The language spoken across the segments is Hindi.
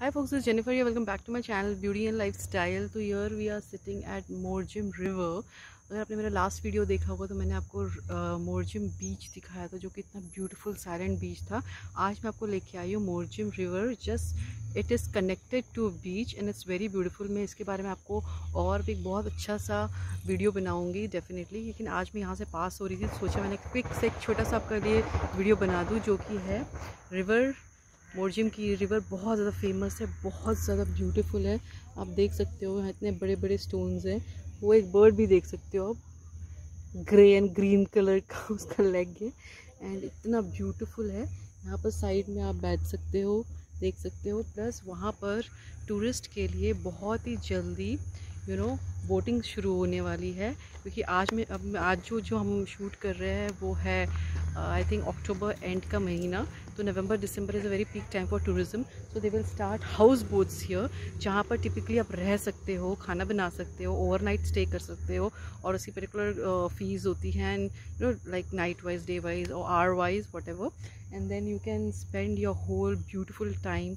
Hi folks, this is Jennifer here. Welcome back to my channel Beauty and Lifestyle. तो here we are sitting at Morjim River. अगर आपने मेरा लास्ट वीडियो देखा होगा तो मैंने आपको मोरजिम बीच दिखाया था जो कि इतना ब्यूटीफुल साइलेंट बीच था आज मैं आपको लेके आई हूँ Morjim river just it is connected to beach and it's very beautiful मैं इसके बारे में आपको और भी बहुत अच्छा सा वीडियो बनाऊँगी डेफिनेटली लेकिन आज मैं यहाँ से पास हो रही थी सोचा मैंने क्विक से एक छोटा सा आपके लिए वीडियो बना दूँ जो कि है रिवर मोरजिम की रिवर बहुत ज़्यादा फ़ेमस है, बहुत ज़्यादा ब्यूटीफुल है। आप देख सकते हो, यहाँ इतने बड़े बड़े स्टोन्स हैं। वो एक बर्ड भी देख सकते हो आप। ग्रे एंड ग्रीन कलर का उसका लेग है। एंड इतना ब्यूटीफुल है। यहाँ पर साइड में आप बैठ सकते हो, देख सकते हो। प्लस वहाँ पर टूरिस्ट के लिए बहुत ही जल्दी यू नो बोटिंग शुरू होने वाली है, क्योंकि आज में, अब आज जो जो हम शूट कर रहे हैं, वो है आई थिंक अक्टूबर एंड का महीना तो November December is a very peak time for tourism so they will start house boats here जहाँ पर टिपिकली आप रह सकते हो, खाना बना सकते हो ओवरनाइट स्टे कर सकते हो, और उसकी पर्टिकुलर फ़ीस होती है and you know like night wise day wise और hour wise what and then you can spend your whole beautiful time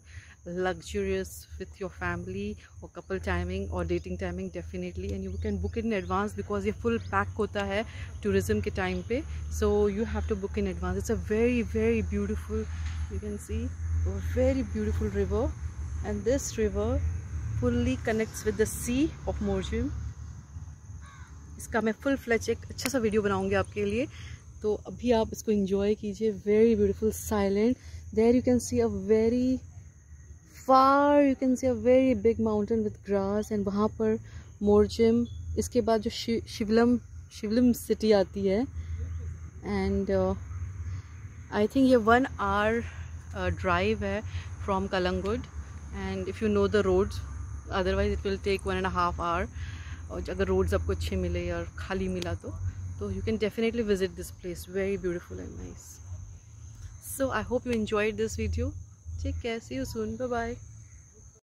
luxurious with your family, or couple timing, or dating timing, definitely definitely and you can book in advance because ये फुल पैक होता है टूरिज़्म के टाइम पे. So you have to book in advance it's a very very beautiful you can see very beautiful river and this river fully connects with the sea of Morjim इसका मैं फुल फ्लैच एक अच्छा सा वीडियो बनाऊँगी आपके लिए. तो अभी आप इसको इंजॉय कीजिए. Very beautiful silent there you can see a very far you can see a very big mountain with grass and वहाँ पर मोरजिम, इसके बाद जो शिवलम शिवलम सिटी आती है एंड आई थिंक ये वन आवर ड्राइव है from Calangute and if you know the roads otherwise it will take one and half hour और अगर रोड्स आपको अच्छे मिले और खाली मिला तो तो you can definitely visit this place very beautiful and nice so I hope you enjoyed this video take care. See you soon. Bye bye.